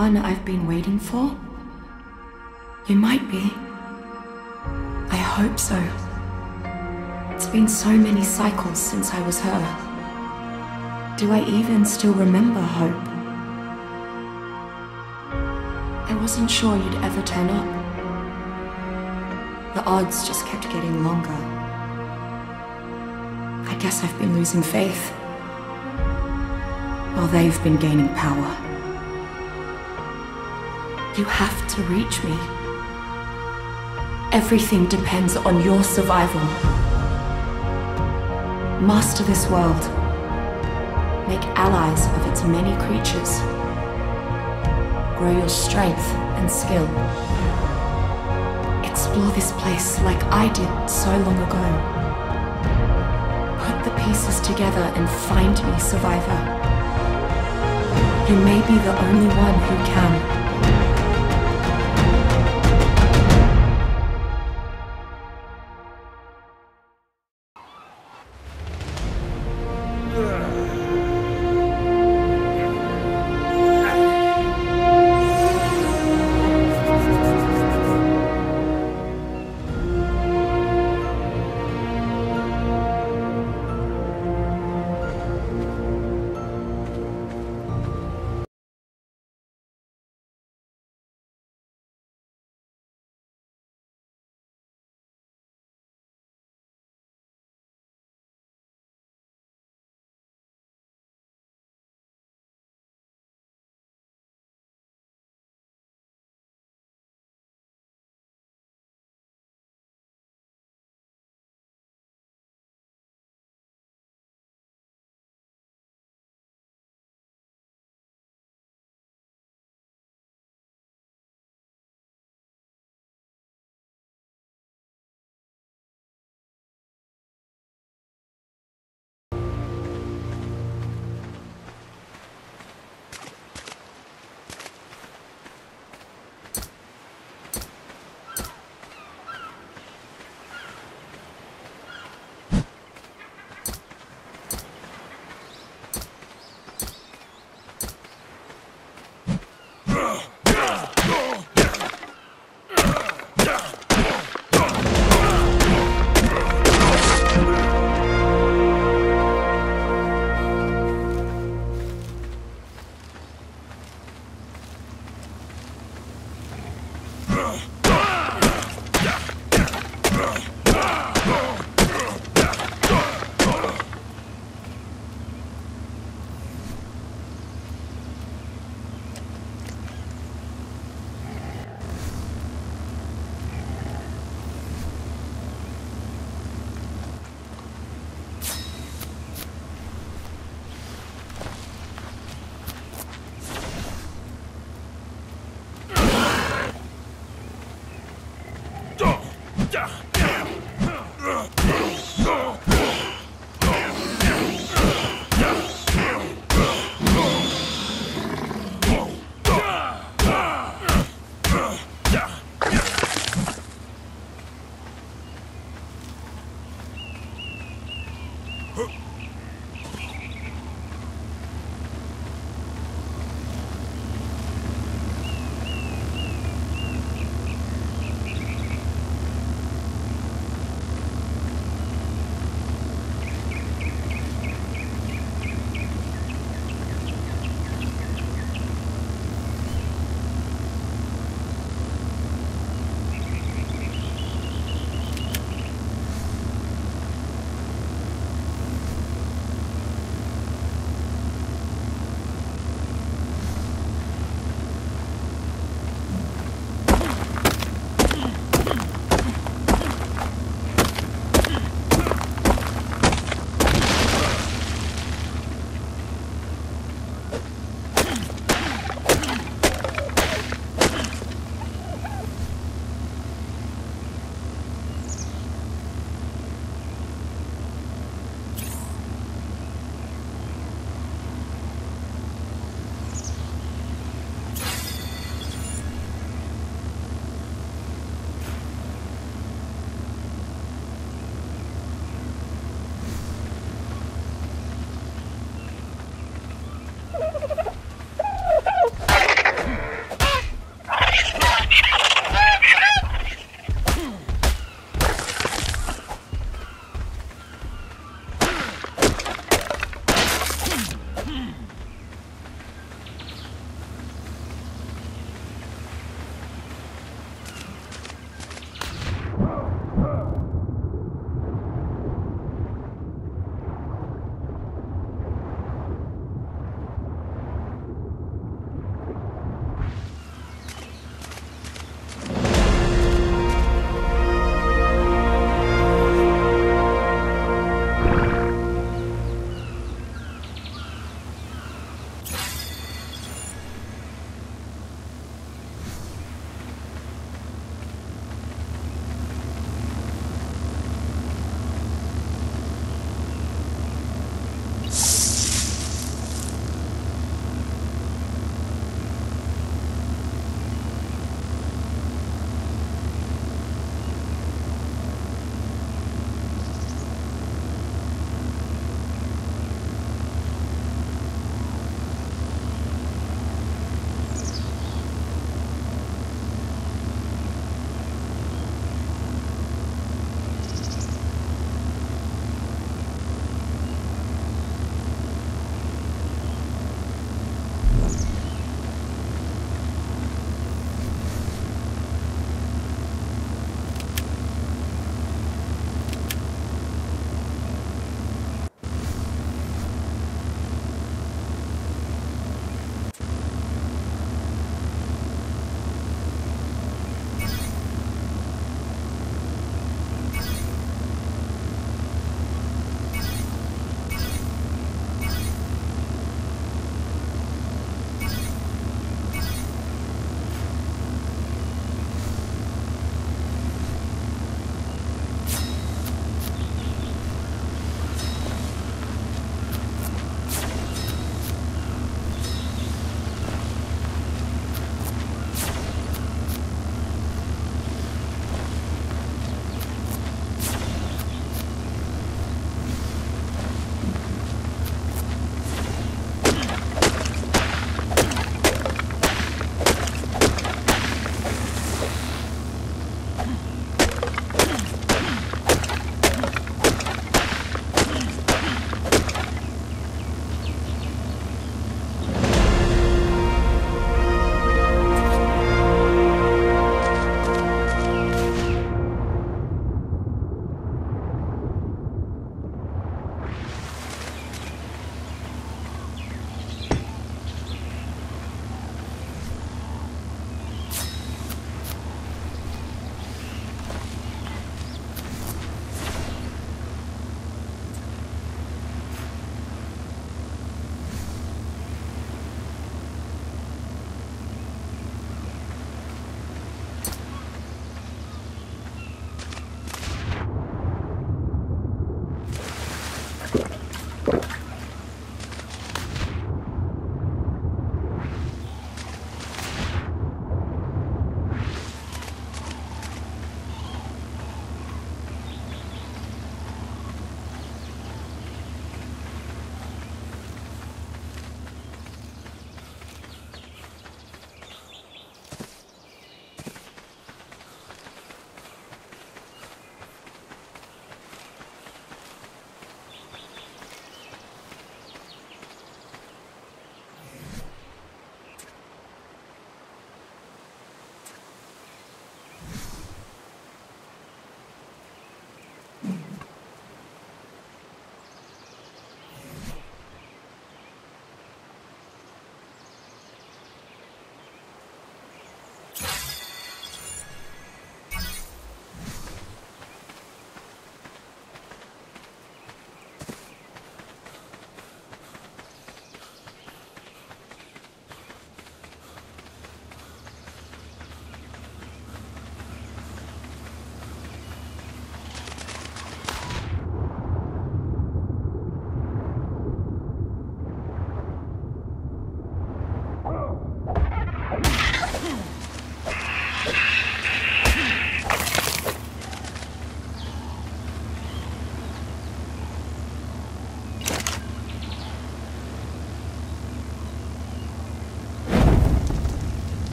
one I've been waiting for? You might be. I hope so. It's been so many cycles since I was her. Do I even still remember Hope? I wasn't sure you'd ever turn up. The odds just kept getting longer. I guess I've been losing faith. While they've been gaining power. You have to reach me. Everything depends on your survival. Master this world. Make allies of its many creatures. Grow your strength and skill. Explore this place like I did so long ago. Put the pieces together and find me, survivor. You may be the only one who can.